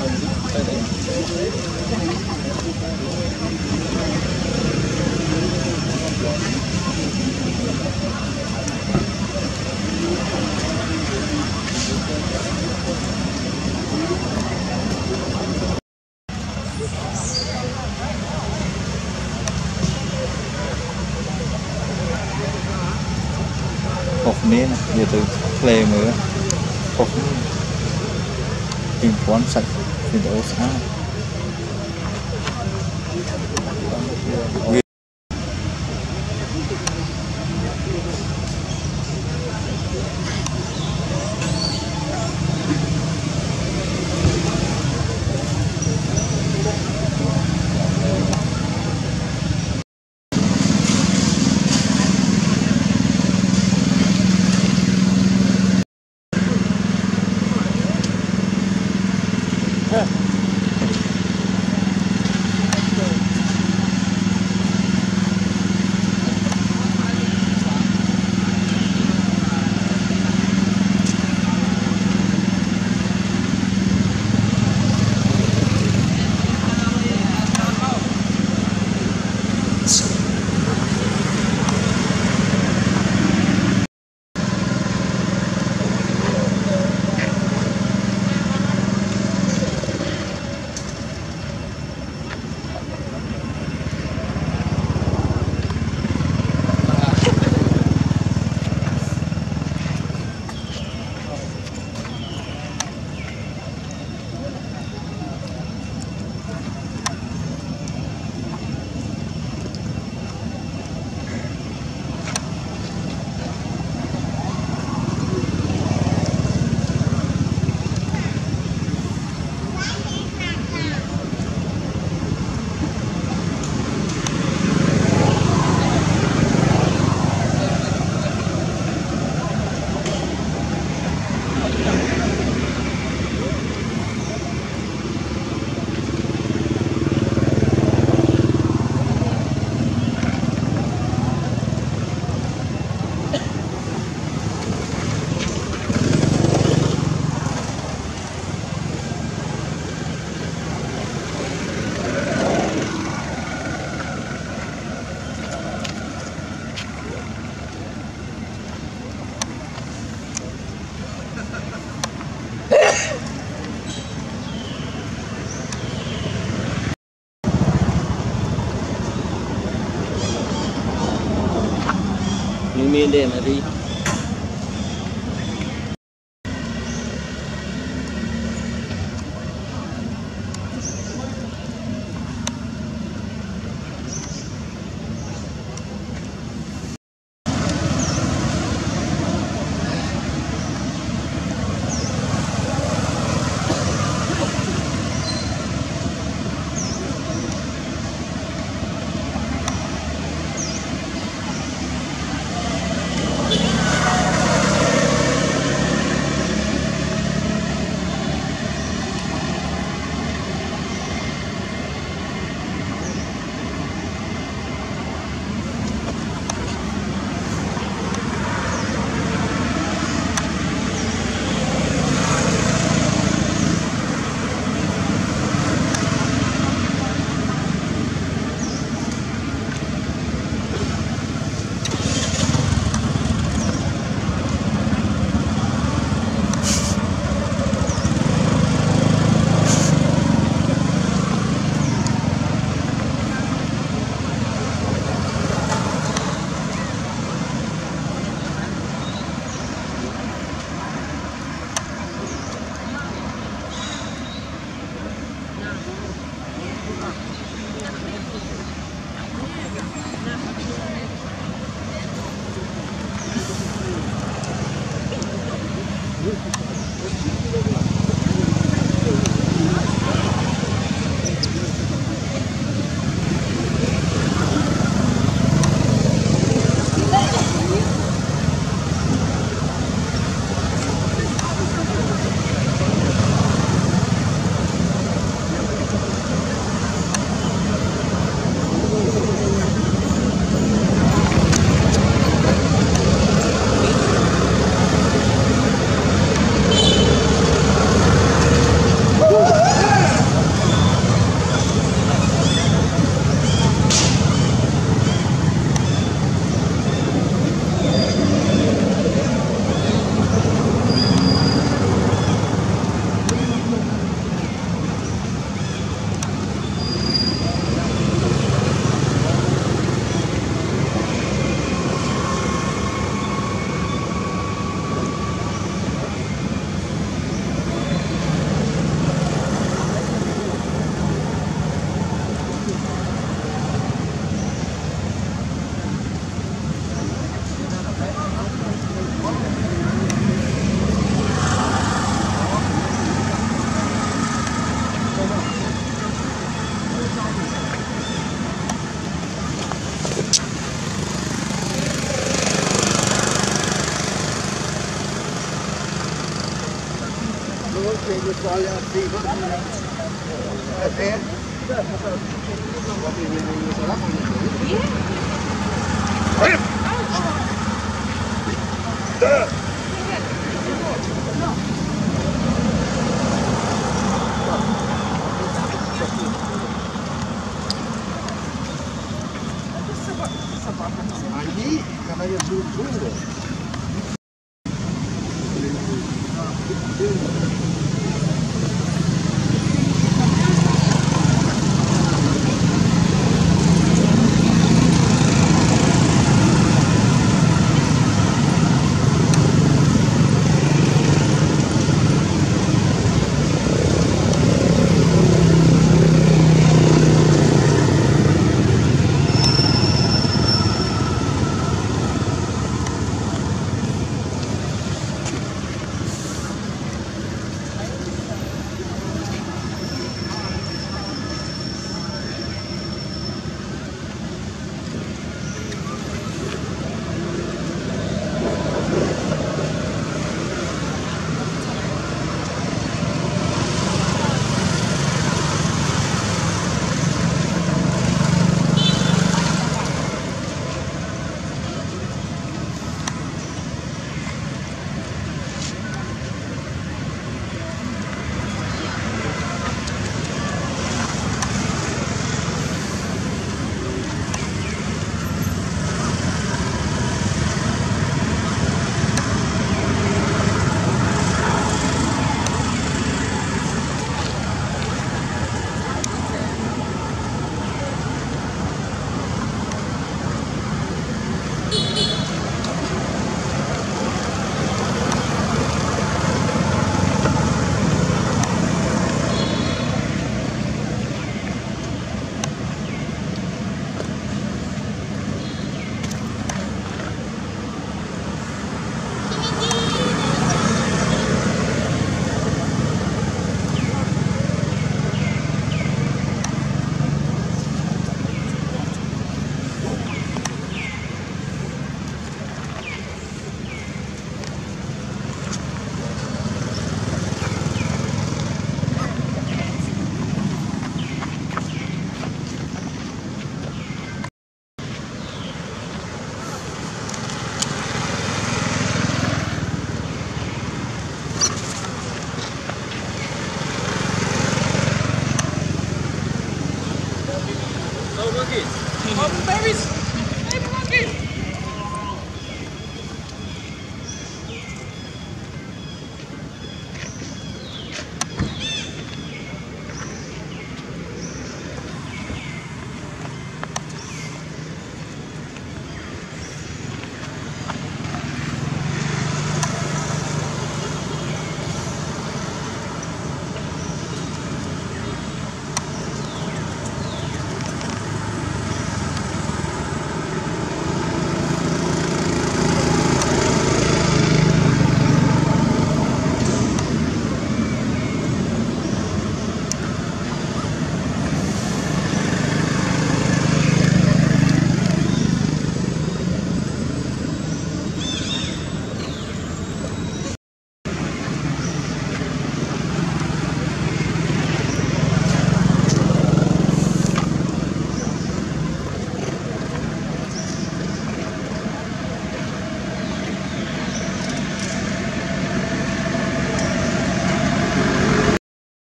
hộp nế này giờ từ play mới. Hộp tìm quán sạch. thì đấu through those, huh? उम्मीद है मेरी Они, когда я был в Джунгле,